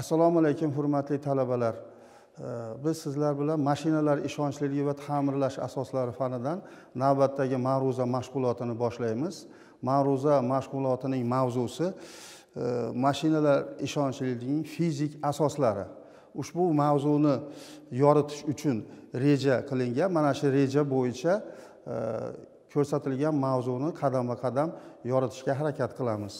assalomu alaykum hurmatli talabalar. Biz sizlar bilan mashinalar ishonchliligi va ta'mirlash asoslari fanidan navbatdagi ma'ruza mashg'ulotini boshlaymiz. Ma'ruza mashg'ulotining mavzusi mashinalar ishonchligining fizik asoslari. Ushbu mavzuni yoritish uchun reja qilingan. Mana shu reja bo'yicha ko'rsatilgan mavzuni qadamma qadam yoritishga harakat qilamiz.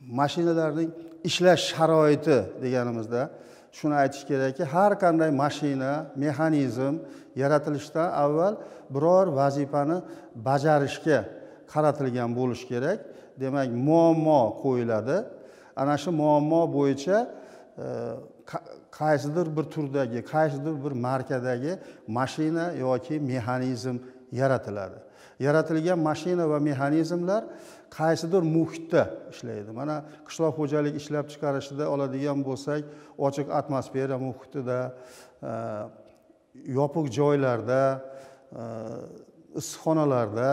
Mashinalarning ishlash sharoiti deganimizda shuni aytish kerakki har qanday mashina mexanizm yaratilishdan avval biror vazifani bajarishga qaratilgan bo'lishi kerak. Demak muammo qo'yiladi. Ana shu muammo bo'yicha e, qaysidir bir turdagi qaysidir bir markadagi mashina yoki mexanizm yaratiladi. Yaratilgan mashina va mexanizmlar qaysidir muhitda ishlaydi. Mana qishloq xo'jalik ishlab chiqarishida oladigan bo'lsak ochiq atmosfera muhitida e, yopiq joylarda e, issiqxonalarda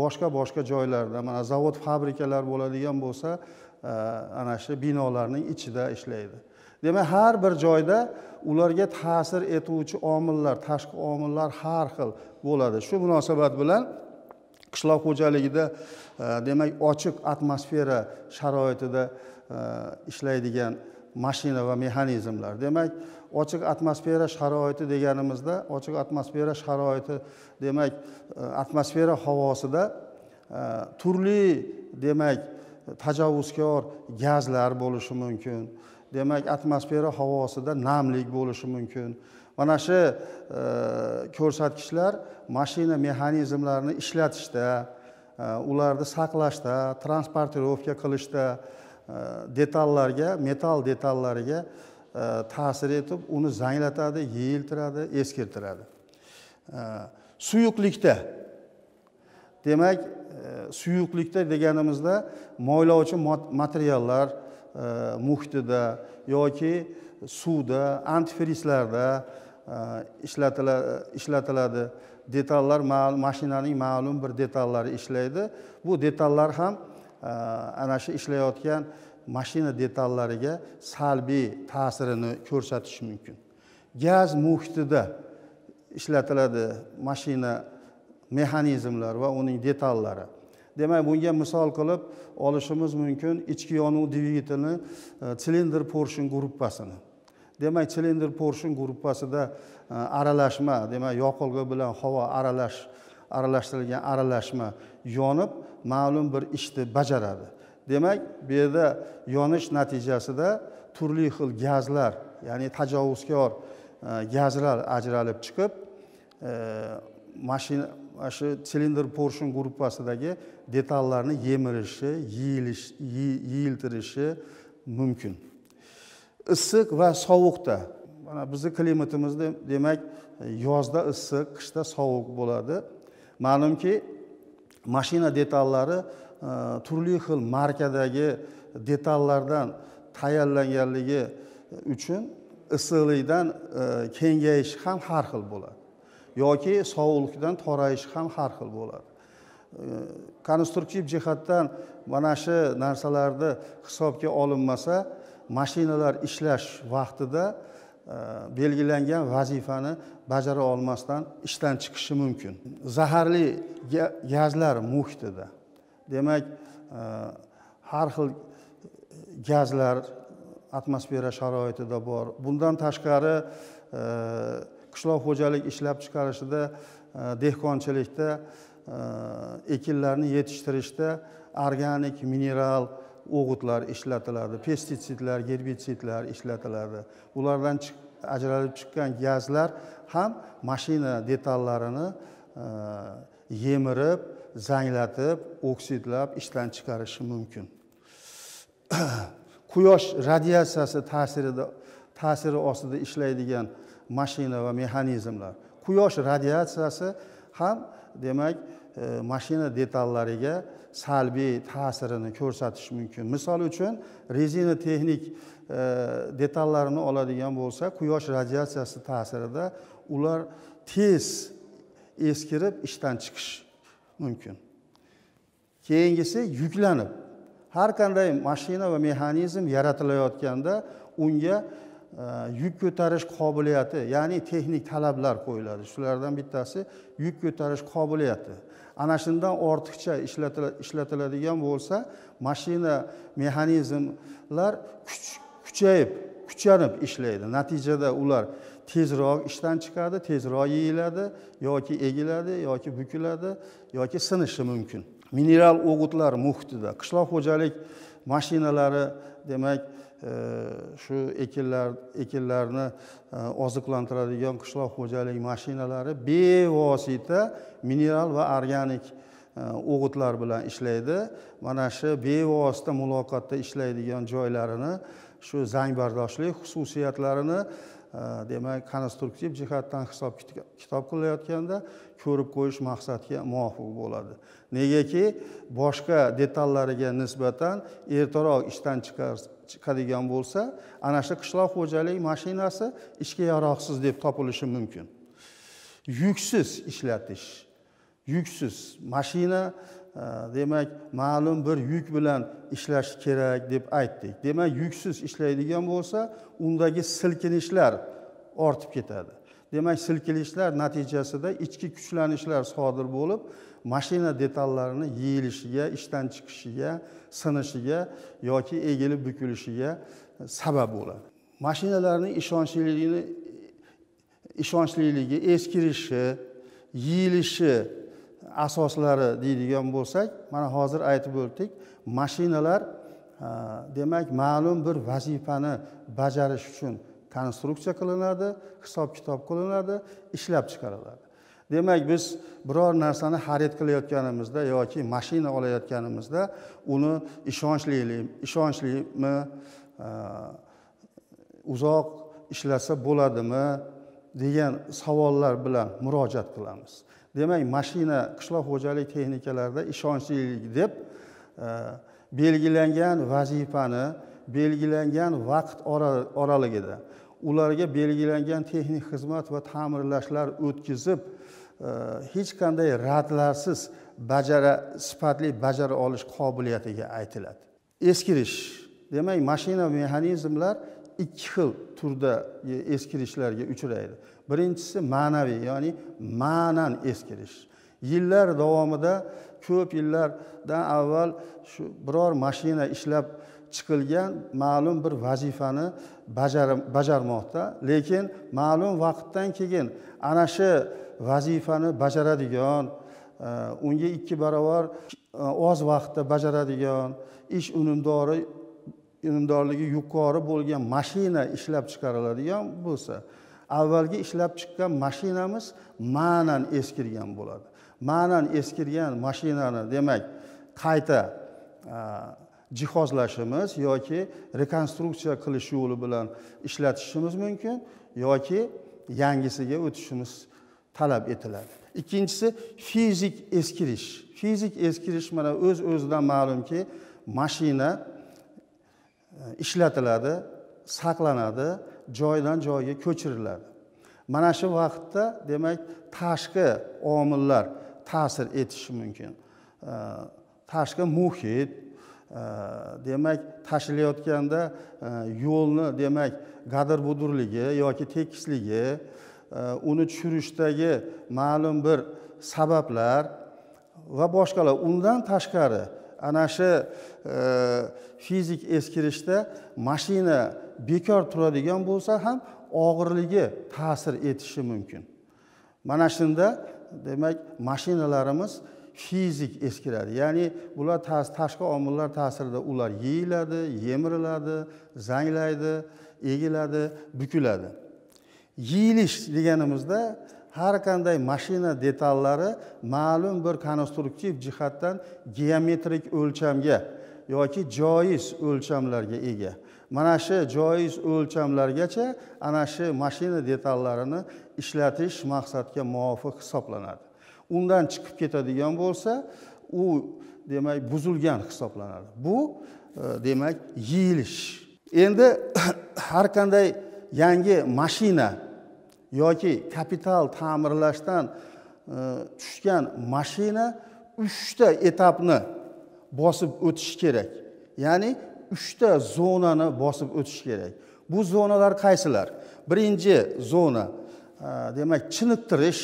boshqa boshqa joylarda mana zavod fabrikalar bo'ladigan bo'lsa e, ana shu binolarning ichida ishlaydi. Demak har bir joyda ularga ta'sir etuvchi omillar tashqi omillar har xil bo'ladi. Shu munosabat bilan qishloq xo'jaligida e, demak ochiq atmosfera sharoitida e, ishlaydigan mashina va mexanizmlar. Demak ochiq atmosfera sharoiti deganimizda ochiq atmosfera sharoiti demak e, atmosfera havosida turli demak tajovuzkor gazlar bo'lishi mumkin. Demak atmosfera havosida namlik bo'lishi mumkin. Mana shu e, ko'rsatkichlar mashina mexanizmlarini ishlatishda e, ularni saqlashda transportirovka qilishda e, detallarga metal detallariga ta'sir etib uni zanglatadi yeyiltiradi eskirtiradi. Suyuqlikda. Demak suyuqlikda deganimizda moylovchi materiallar muhitida yoki suvda antifrizlarda e, ishlatiladi. Detallar mashinaning ma'lum bir detallari ishlaydi. Bu detallar ham e, ana shu ishlayotgan mashina detallariga salbiy ta'sirini ko'rsatishi mumkin. Gaz muhitida ishlatiladi mashina mexanizmlar va uning detallari. Demak bunga misol qilib olishimiz mumkin ichki yonuv dvigateli e, silindr porshin gruppasini. Demak silindr porshin gruppasida e, aralashma demak yoqilg'i bilan havo aralash aralashtirilgan aralashma yonib ma'lum bir ishni bajaradi. Demak bu yerda yonish natijasida turli xil gazlar ya'ni tajovuzkor e, gazlar ajralib chiqib e, mashina mana shu silindr porshin gruppasidagi detallarni yemirishi yeyilish yeyiltirishi mumkin. Issiq va sovuqda. Mana bizni klimatimizda demak yozda issiq qishda sovuq bo'ladi. Ma'lumki mashina detallari e, turli xil markadagi detallardan tayyorlanganligi uchun issiqlikdan e, kengayishi ham har xil bo'ladi. Yoki sovuqlikdan torayishi ham har xil bo'ladi. E, konstruktiv jihatdan mana shu narsalarni hisobga olinmasa mashinalar ishlash vaqtida e, belgilangan vazifani bajara olmasdan ishdan chiqishi mumkin. Zaharli gazlar muhitida. Demak e, har xil gazlar atmosfera sharoitida bor. Bundan tashqari e, qishloq xo'jalik ishlab chiqarishida dehqonchilikda ekinlarni yetishtirishda organik mineral o'g'itlar ishlatiladi pestitsidlar gerbitsidlar ishlatiladi ulardan ajralib chiqqan gazlar ham mashina detallarini e, yemirib zanglatib oksidlab ishdan chiqarishi mumkin. Quyosh radiatsiyasi ta'sirida ta'siri ostida ishlaydigan mashina va mexanizmlar. Quyosh radiatsiyasi ham demak e, mashina detallariga salbiy ta'sirini ko'rsatishi mumkin. Misol uchun rezina texnik e, detallarini oladigan bo'lsa quyosh radiatsiyasi ta'sirida ular tez eskirib ishdan chiqish mumkin. Keyingisi yuklanib. Har qanday mashina va mexanizm yaratilayotganda unga e, yuk ko'tarish qobiliyati ya'ni texnik talablar qo'yiladi. Shulardan bittasi yuk ko'tarish qobiliyati. Ana shundan ortiqcha ishlatiladigan bo'lsa mashina mexanizmlar kuchayib kuchanib ishlaydi. Natijada ular tezroq ishdan chiqadi tezroq yeyiladi yoki egiladi yoki bukiladi yoki sinishi mumkin. Mineral o'g'itlar muhitida qishloq xo'jalik mashinalari demak shu ekinlar ekinlarni e, oziqlantiradigan qishloq xo'jalik mashinalari bevosita mineral va organik e, o'g'itlar bilan ishlaydi. Mana shu bevosita muloqotda ishlaydigan joylarini shu zangbardoshlik xususiyatlarini Э, demak konstruktiv jihatdan hisob kitob qilayotganda ko'rib qo'yish maqsadga muvofiq bo'ladi. Negaki boshqa detallariga nisbatan ertaroq ishdan chiqadigan bo'lsa ana shu qishloq xo'jalik mashinasi ishga yaroqsiz deb topilishi mumkin. Yuksiz ishlatish yuksiz mashina demak ma'lum bir yuk bilan ishlash kerak deb aytdik. Demak yuksiz ishlaydigan bo'lsa undagi silkinishlar ortib ketadi. Demak silkinishlar natijasida ichki kuchlanishlar sodir bo'lib mashina detallarini yeyilishiga ishdan chiqishiga sinishiga yoki egilib bukilishiga sabab bo'ladi. Mashinalarning ishonchliligini ishonchliligi eskirishi yeyilishi asoslari deydigan bo'lsak mana hozir aytib o'tdik mashinalar e, demak ma'lum bir vazifani bajarish uchun konstruksiya qilinadi hisob kitob qilinadi ishlab chiqariladi. Demak biz biror narsani xarid qilayotganimizda yoki mashina olayotganimizda uni ishonchli ishonchlimi e, uzoq ishlasa bo'ladimi degan savollar bilan murojaat qilamiz. Demak mashina qishloq xo'jalik texnikalarida ishonchlilik deb e, belgilangan vazifani belgilangan vaqt oralig'ida ularga belgilangan texnik xizmat va ta'mirlashlar o'tkazib e, hech qanday radlarsiz bajara sifatli bajara olish qobiliyatiga aytiladi. Eskirish. Demak mashina mexanizmlar ikki xil turda e, eskirishlarga uchraydi. Birinchisi ma'naviy ya'ni ma'nan eskirish. Yillar davomida ko'p yillardan avval shu biror mashina ishlab chiqilgan ma'lum bir vazifani bajarmoqda. Lekin ma'lum vaqtdan keyin ana shu vazifani bajaradigan e, unga ikki barobar e, oz vaqtda bajaradigan ish unumdori unumdorligi yuqori bo'lgan mashina ishlab chiqariladigan bo'lsa avvalgi ishlab chiqqan mashinamiz ma'nan eskirgan bo'ladi. Ma'nan eskirgan mashinani demak qayta jihozlashimiz yoki rekonstruksiya qilish yo'li bilan ishlatishimiz mumkin yoki yangisiga o'tishimiz talab etiladi. Ikkinchisi fizik eskirish. Fizik eskirish mana o'z öz o'zidan ma'lumki mashina e, ishlatiladi saqlanadi joydan joyga ko'chiriladi. Mana shu vaqtda demak tashqi omillar ta'sir etishi mumkin. Tashqi muhit demak tashilayotganda e, yo'lni demak gadir budurligi yoki tekisligi e, uni tushirishdagi ma'lum bir sabablar va boshqalar. Undan tashqari ana shu e, fizik eskirishda mashina bekor turadigan bo'lsa ham og'irligi ta'sir etishi mumkin. Mana shunda demak mashinalarimiz fizik eskiradi. Ya'ni bular tashqi omillar ta'sirida ular yeyiladi yemiriladi zanglaydi egiladi bukiladi. Yeyilish deganimizda har qanday mashina detallari ma'lum bir konstruktiv jihatdan geometrik o'lchamga yoki joiz o'lchamlarga ega. Mana shu joiz o'lchamlargacha ana shu mashina detallarini ishlatish maqsadga muvofiq hisoblanadi. Undan chiqib ketadigan bo'lsa u demak buzilgan hisoblanadi. Bu e, demak yeyilish. Endi har qanday yangi mashina yoki kapital ta'mirlashdan e, tushgan mashina uchta etapni bosib o'tishi kerak. Ya'ni uchta zonani bosib o'tish kerak. Bu zonalar qaysilar? Birinchi zona e, demak chiniqtirish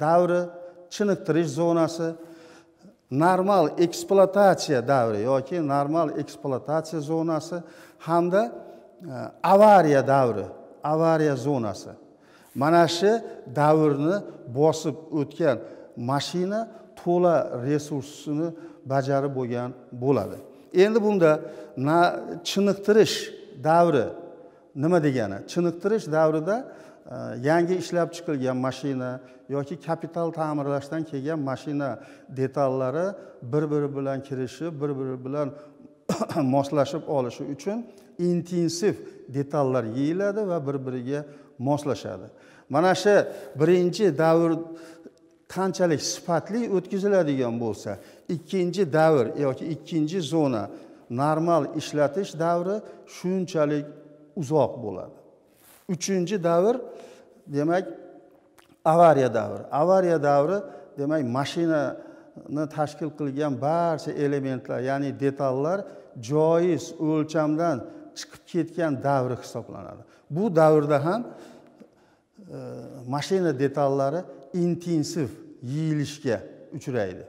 davri chiniqtirish zonasi normal ekspluatatsiya davri yoki normal ekspluatatsiya zonasi hamda e, avariya davri avariya zonasi. Mana shu davrni bosib o'tgan mashina to'la resursini bajarib bo'lgan bo'ladi. Endi bunda chiniqtirish davri nima degani? Chiniqtirish davrida e, yangi ishlab chiqilgan mashina yoki kapital ta'mirlashdan kelgan mashina detallari bir biri bilan kirishib bir biri bilan moslashib olishi uchun intensiv detallar yeyiladi va bir biriga moslashadi. Mana shu birinchi davr qanchalik sifatli o'tkaziladigan bo'lsa ikkinchi davr yoki ikkinchi zona normal ishlatish davri shunchalik uzoq bo'ladi. Uchinchi davr demak avariya davri. Avariya davri demak mashinani tashkil qilgan barcha elementlar ya'ni detallar joiz o'lchamdan chiqib ketgan davri hisoblanadi. Bu davrda ham e, mashina detallari intensiv yeyilishga uchraydi.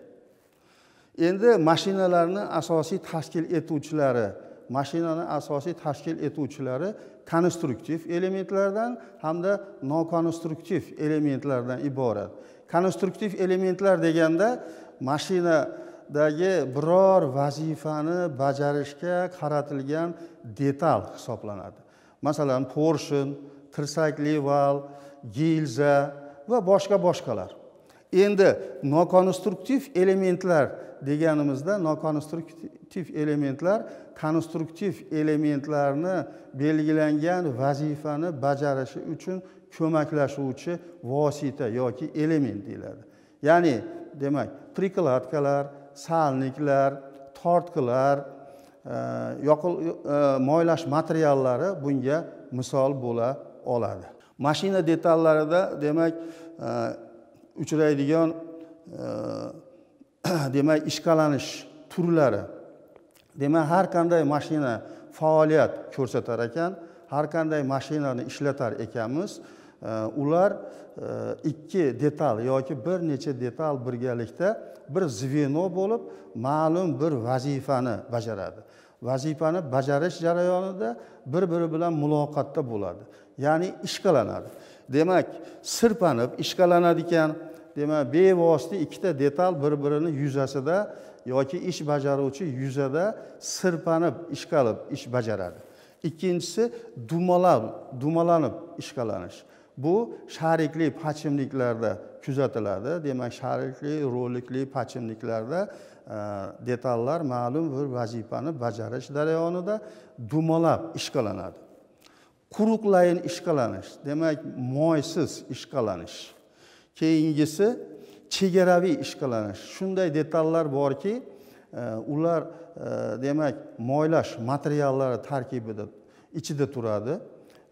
Endi mashinalarni asosiy tashkil etuvchilari mashinani asosiy tashkil etuvchilari konstruktiv elementlardan hamda nokonstruktiv elementlardan iborat. Konstruktiv elementlar deganda mashinadagi biror vazifani bajarishga qaratilgan detal hisoblanadi. Masalan porshin tirsakli val gilza va boshqa boshqalar. Endi nokonstruktiv elementlar deganimizda nokonstruktiv elementlar konstruktiv elementlarni belgilangan vazifani bajarishi uchun ko'maklashuvchi vosita yoki element deyiladi. Ya'ni demak prikladkalar salniklar tortqilar e, yoqil e, moylash materiallari bunga misol bo'la oladi. Mashina detallarida demak e, uchraydigan e, demak ishqalanish turlari. Demak har qanday mashina faoliyat ko'rsatar ekan har qanday mashinani ishlatar ekanmiz e, ular ikki detal yoki bir necha detal birgalikda bir zveno bo'lib ma'lum bir vazifani bajaradi. Vazifani bajarish jarayonida bir biri bilan muloqotda bo'ladi. Ya'ni ishqalanadi. Demak sirpanib ishqalanadigan demak bevosita ikkita detal bir birini yuzasida yoki ish bajaruvchi yuzada sirpanib ishqalib ish bajaradi. Ikkinchisi dumalab dumalanib ishqalanish. Bu sharikli pachimliklarda kuzatiladi. Demak sharikli rolikli pachimliklarda e, detallar ma'lum bir vazifani bajarish jarayonida dumalab ishqalanadi. Quruqlayin ishqalanish. Demak moysiz ishqalanish. Keyingisi chegaraviy ishqalanish. Shunday detallar borki e, ular e, demak moylash materiallari tarkibida ichida turadi.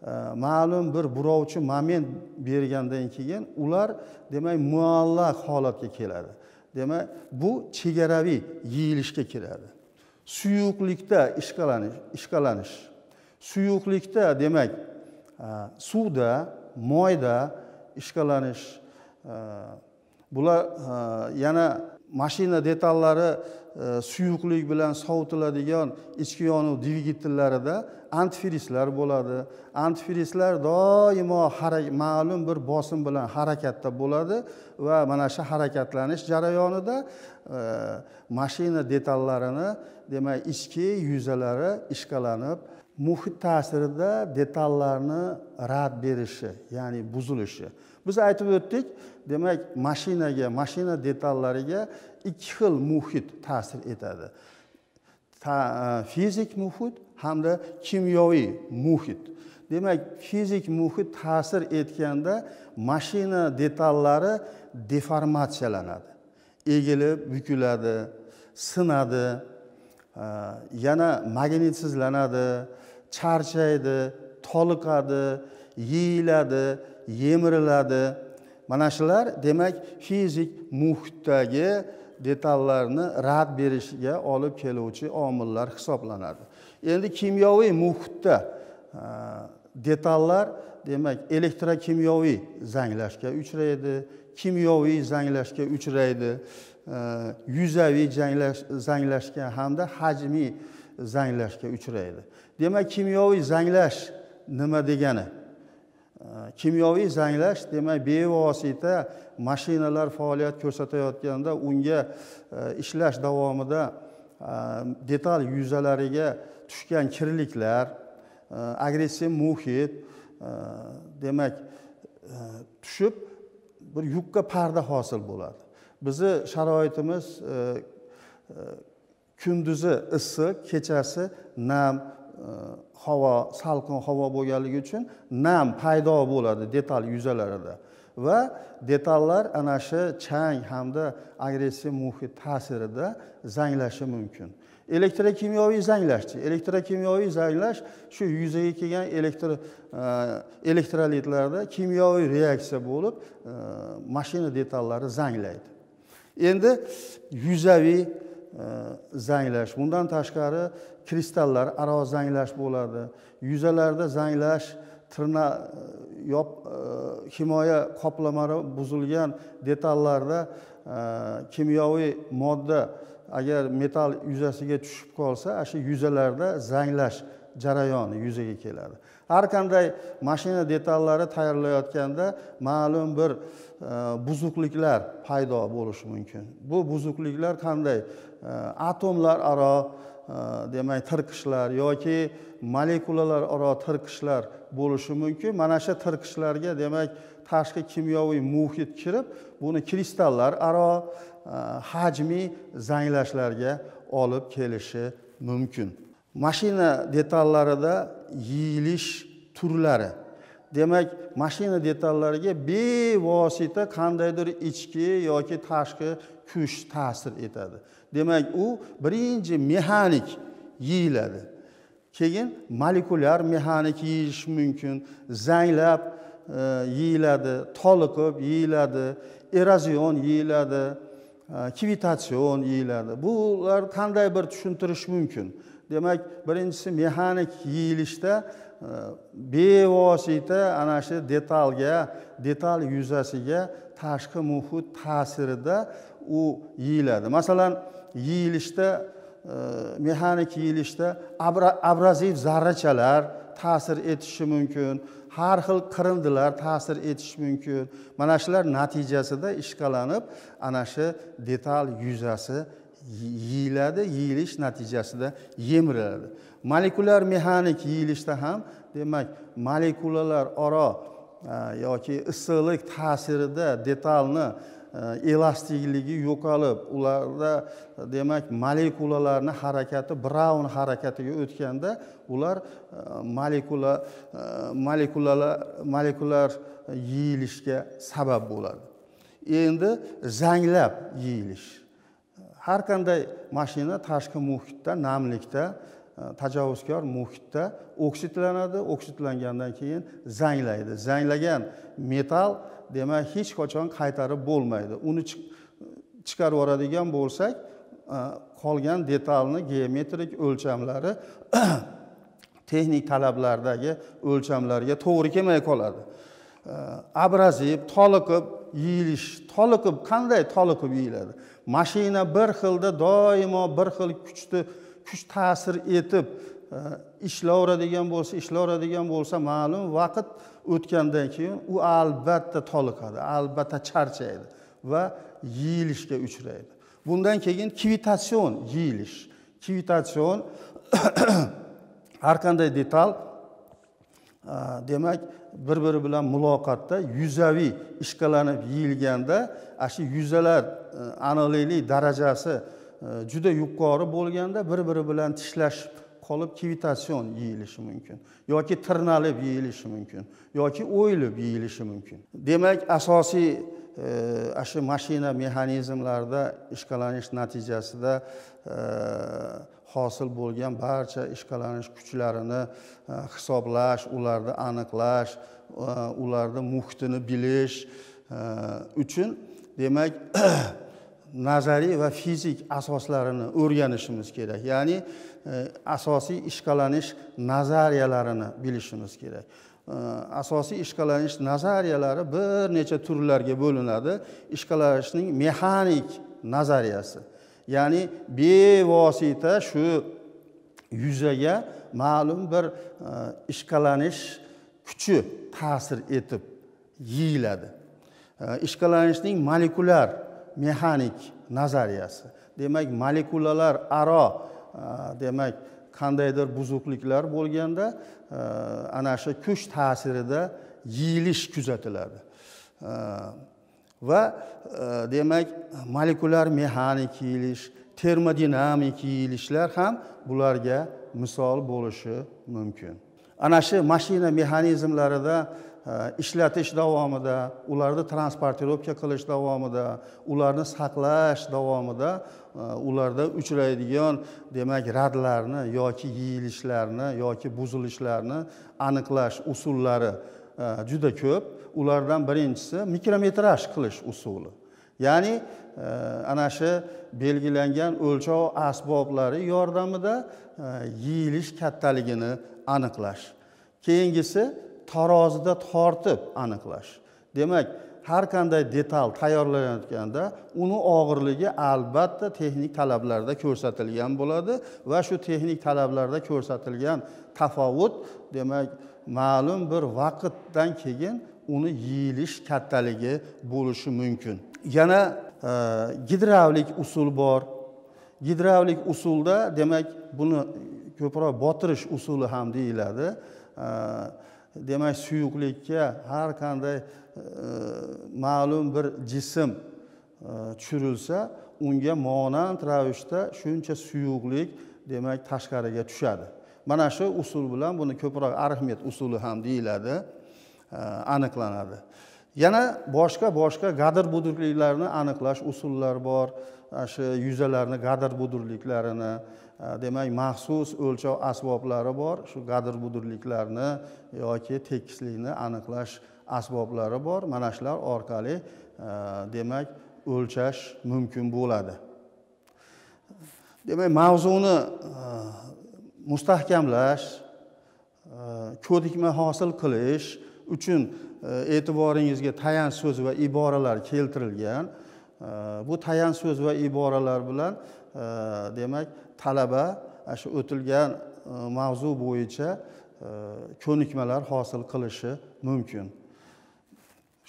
E, ma'lum bir burovchi moment bergandan keyin ular demak muallaq holatga keladi. Demak bu chegaraviy yeyilishga kiradi. Suyuqlikda ishqalanish ishqalanish. Suyuqlikda demak suvda moyda ishqalanish bular yana mashina detallari e, suyuqlik bilan sovitiladigan ichki yonuv dvigatellarida antifrizlar bo'ladi. Antifrizlar doimo ma'lum bir bosim bilan harakatda bo'ladi va mana shu harakatlanish jarayonida e, mashina detallarini demak ichki yuzalari ishqalanib muhit ta'sirida detallarni rad berishi ya'ni buzilishi. Biz aytib o'tdik demak mashinaga mashina detallariga ikki xil muhit ta'sir etadi. Ta, e, fizik muhit hamda kimyoviy muhit. Demak fizik muhit ta'sir etganda mashina detallari deformatsiyalanadi. Egilib bukiladi sinadi e, yana magnitsizlanadi charchaydi toliqadi yeyiladi yemiriladi. Mana shular demak fizik muhitdagi detallarni rad berishiga olib keluvchi omillar hisoblanadi. Endi kimyoviy muhitda e, detallar demak elektrokimyoviy zanglashga uchraydi kimyoviy zanglashga uchraydi e, yuzaviy zanglashga hamda hajmiy zanglashga uchraydi. Demak kimyoviy zanglash nima degani? Kimyoviy zanglash demak bevosita mashinalar faoliyat ko'rsatayotganda unga e, ishlash davomida e, detal yuzalariga tushgan kirliklar e, agressiv muhit demak tushib bir yupqa parda hosil bo'ladi. Bizni sharoitimiz kunduzi issiq kechasi nam E, havo salqin havo bo'lganligi uchun nam paydo bo'ladi detal yuzalarida. Va detallar ana shu chang hamda agressiv muhit ta'sirida zanglashi mumkin. Elektrokimyoviy zanglashchi? Elektrokimyoviy zanglash shu yuzaga kelgan elektr e, elektrolitlarda kimyoviy reaksiya bo'lib e, mashina detallari zanglaydi. Endi yuzaviy E, zanglash. Bundan tashqari kristallar aro zanglash bo'ladi. Yuzalarda zanglash tirna e, yop e, himoya qoplamari buzilgan detallarda kimyoviy modda agar metal yuzasiga tushib qolsa ana shu yuzalarda zanglash jarayoni yuzaga keladi. Har qanday mashina detallari tayyorlayotganda ma'lum bir e, buzuqliklar paydo bo'lishi mumkin. Bu buzuqliklar qanday? E, atomlar aro e, demak tirqishlar yoki molekulalar aro tirqishlar bo'lishi mumkin. Mana shu tirqishlarga demak tashqi kimyoviy muhit kirib buni kristallar aro e, hajmiy zanglashlarga olib kelishi mumkin. Mashina detallarida yeyilish turlari. Demak mashina detallariga bevosita qandaydir ichki yoki tashqi kuch ta'sir etadi. Demak u birinchi mexanik yeyiladi. Keyin molekulyar mexanik yeyilishi mumkin. Zanglab e, yeyiladi toliqib yeyiladi erozion yeyiladi e, kvitatsion yeyiladi. Bular qanday bir tushuntirish mumkin. Demak birinchisi mexanik yeyilishda e, bevosita ana shu detalga detal yuzasiga tashqi muhit ta'sirida u yeyiladi. Masalan yeyilishda e, mexanik yeyilishda abraziv zarrachalar ta'sir etishi mumkin. Har xil qirindilar ta'sir etishi mumkin. Mana shular natijasida ishqalanib ana shu detal yuzasi yeyiladi yeyilish natijasida yemiriladi. Molekulyar mexanik yeyilishda ham demak molekulalar aro e, yoki issiqlik ta'sirida detalni e, elastikligi yo'qolib ularda demak molekulalarni harakati braun harakatiga o'tganda ular e, molekula molekulalar molekular yeyilishga sabab bo'ladi. Endi zanglab yeyilish har qanday mashina tashqi muhitda namlikda e, tajovuzkor muhitda oksidlanadi oksidlangandan keyin zanglaydi. Zanglagan metal demak hech qachon qaytarib bo'lmaydi. Uni chiqarib yuboradigan bo'lsak e, qolgan detalni geometrik o'lchamlari texnik talablardagi o'lchamlarga to'g'ri kelmay qoladi. Abraziv toliqib yeyilish toliqib qanday toliqib yeyiladi mashina bir xilda doimo bir xil kuchni kuch ta'sir etib ishlayveradigan bo'lsa ishlayveradigan bo'lsa ma'lum vaqt o'tgandan keyin u albatta toliqadi albatta charchaydi va yeyilishga uchraydi. Bundan keyin kvitatsion yeyilish kvitatsion har qanday detal Э, demak bir biri bilan muloqotda yuzaviy ishqalanib yeyilganda ana shu yuzalar e, aniqliklik darajasi e, juda yuqori bo'lganda bir biri bilan tishlashib qolib kvitatsion yeyilishi mumkin yoki tirnalib yeyilishi mumkin yoki o'yilib yeyilishi mumkin. Demak asosiy e, ana shu mashina mexanizmlarida ishqalanish natijasida hosil bo'lgan barcha ishqalanish kuchlarini e, hisoblash ularni aniqlash e, ularni muhitini bilish e, uchun demak nazariy va fizik asoslarini o'rganishimiz kerak. Ya'ni asosiy ishqalanish nazariyalarini bilishimiz kerak. Asosiy ishqalanish nazariyalari bir necha turlarga bo'linadi. Ishqalanishning mexanik nazariyasi. Ya'ni bevosita shu yuzaga ma'lum bir e, ishqalanish kuchi ta'sir etib yeyiladi. E, ishqalanishning molekulyar mexanik nazariyasi. Demak molekulalar aro e, demak qandaydir buzuqliklar bo'lganda ana shu kuch ta'sirida yeyilish kuzatiladi. Va e, demak molekulyar mexanik yeyilish termodinamik yeyilishlar ham bularga misol bo'lishi mumkin. Ana shu mashina mexanizmlarida e, ishlatish davomida ularni transportirovka qilish davomida ularni saqlash davomida e, ularda uchraydigan demak radlarni yoki yeyilishlarni yoki buzilishlarni aniqlash usullari juda ko'p. Ulardan birinchisi mikrometraj qilish usuli. Ya'ni e, ana shu belgilangan o'lchov asboblari yordamida e, yeyilish kattaligini aniqlash. Keyingisi tarozida tortib aniqlash. Demak har qanday detal tayyorlanayotganda uni og'irligi albatta texnik talablarda ko'rsatilgan bo'ladi va shu texnik talablarda ko'rsatilgan tafovut demak ma'lum bir vaqtdan keyin uni yeyilish kattaligi bo'lishi mumkin. Yana e, gidravlik usul bor. Gidravlik usulda demak buni ko'proq botirish usuli ham deyiladi. E, demak suyuqlikka har qanday e, ma'lum bir jism e, tushirilsa unga monand ravishda shuncha suyuqlik demak tashqariga tushadi. Mana shu usul bilan buni ko'proq arixmet usuli ham deyiladi. E, aniqlanadi. Yana boshqa boshqa gadir budurliklarni aniqlash usullari bor. E, shu yuzalarni gadir budurliklarini e, demak maxsus o'lchov asboblari bor. Shu gadir budurliklarni yoki tekislikni aniqlash asboblari bor. Mana shular orqali demak o'lchash mumkin bo'ladi. Demak mavzuni mustahkamlash ko'nikma hosil qilish uchun e, e'tiboringizga tayanch so'z va iboralar keltirilgan. E, bu tayanch so'z va iboralar bilan e, demak talaba shu o'tilgan mavzu bo'yicha ko'nikmalar hosil qilishi mumkin.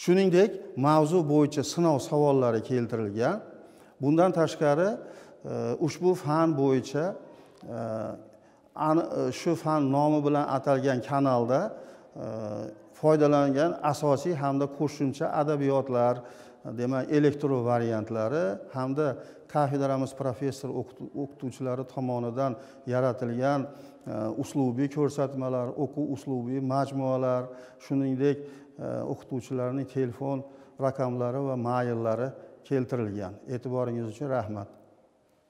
Shuningdek mavzu bo'yicha sinov savollari keltirilgan. Bundan tashqari ushbu fan bo'yicha shu fan nomi bilan atalgan kanalda foydalangan asosiy hamda qo'shimcha adabiyotlar demak elektron variantlari hamda kafedramiz professor o'qituvchilari tomonidan yaratilgan e, uslubiy ko'rsatmalar o'quv uslubiy majmualar shuningdek e, o'qituvchilarning telefon raqamlari va maillari keltirilgan. E'tiboringiz uchun rahmat.